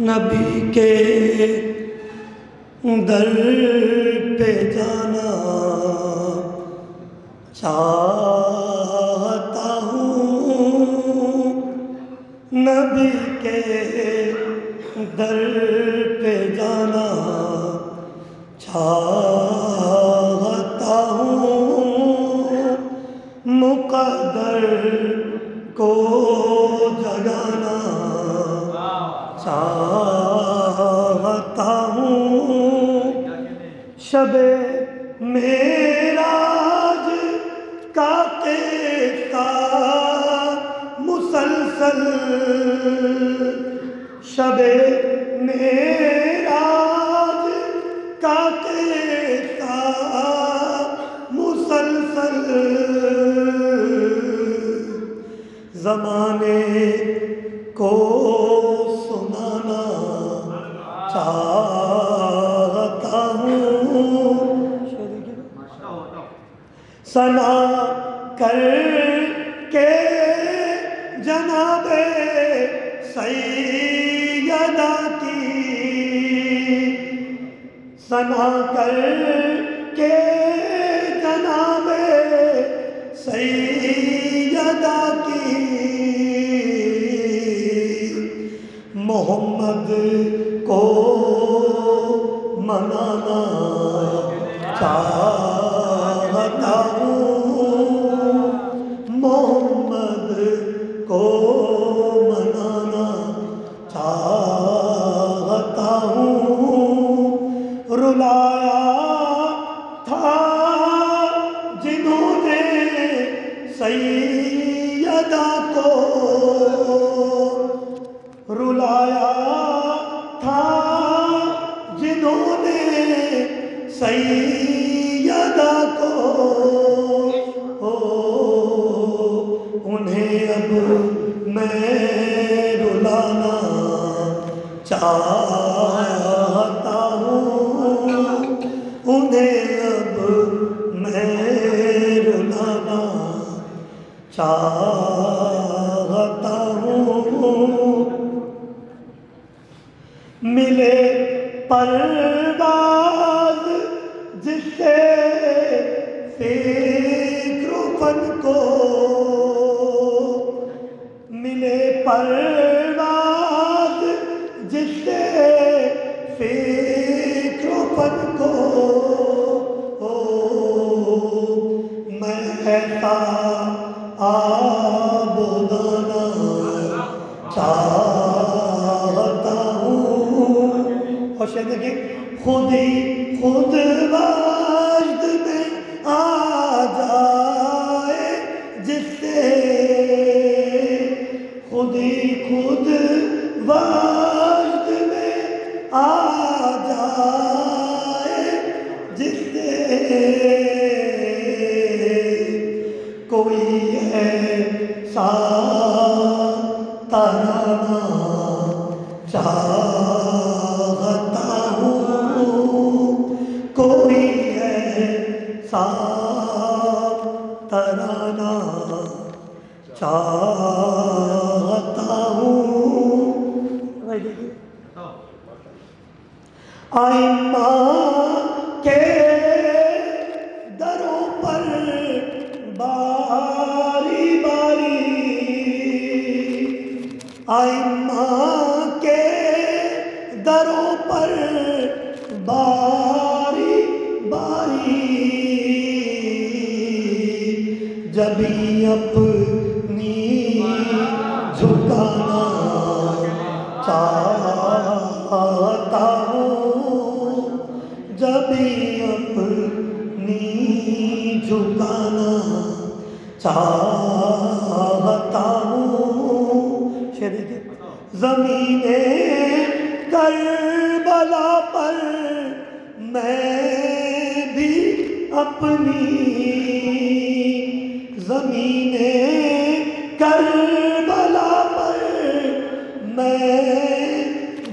نبی کے در پہ جانا چاہتا ہوں۔ نبی کے در پہ جانا چاہتا ہوں۔ مقدر کو جگانا چاہتا ہوں۔ شب میراج کا قصہ مسلسل۔ شب میراج کا قصہ مسلسل۔ زمانے کو سنا کر کے جناب سیدہ کی۔ سنا کر کے جناب سیدہ کی۔ محمد کو منانا چاہتا سیدہ کو انہیں اب میں رلانا چاہتا ہوں۔ انہیں اب میں رلانا چاہتا ہوں۔ ملے پرواز جس سے فکر و فن کو ملے پرواز جس سے فکر و فن کو میں ایسا آب اور شاید دیکھیں خود ہی خود واجد میں آ جائے جس سے خود ہی خود واجد میں آ جائے جس سے کوئی ہے سا ترانا چاہتا سا ترانا چاہتا ہوں۔ آئمہ کے دروں پر باری باری۔ آئمہ کے دروں پر باری جبھی اپنی جھکانا چاہتا ہوں جبھی اپنی جھکانا چاہتا ہوں شیر زمین کربلا پر میں بھی اپنی زمین کربلا پر میں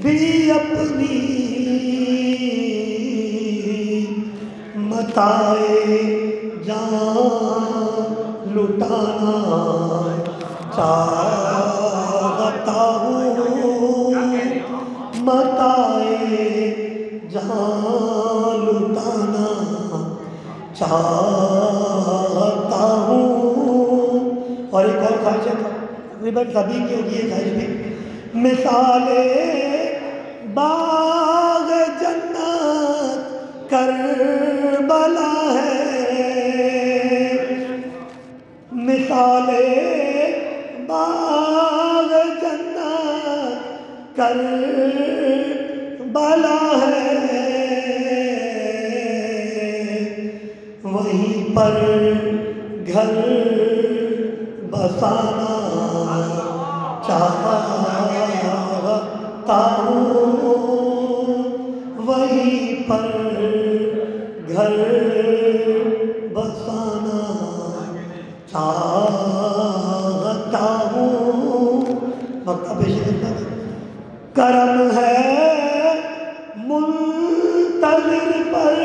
بھی اپنی متائے جان لٹانا چاہتا ہوں۔ متائے جہاں لٹانا چاہتا اور ایک اور خواہش ہے تقریباً سبھی کی ہوگی، یہ خواہش بھی۔ مثال باغ جنت کربلا ہے۔ مثال باغ جنت کر بلا ہے۔ وہیں پر گھر بسانا چاہتا ہوں وہیں پر گھر بسانا چاہتا ہوں۔ مکہ پیش کرم ہے منتظر پر،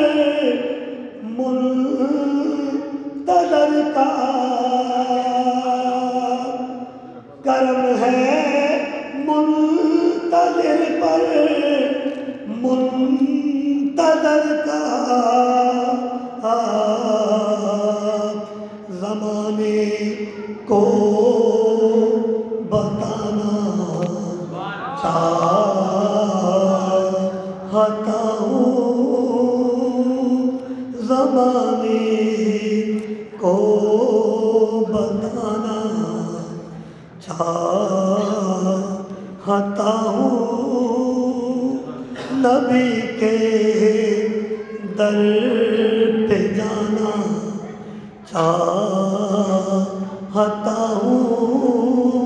منتظر کا کرم ہے منتظر پر منتظر کا زمانے کو بتانا چاہتا ہوں۔ چاہتا ہوں۔ نبی کے در پہ جانا چاہتا ہوں۔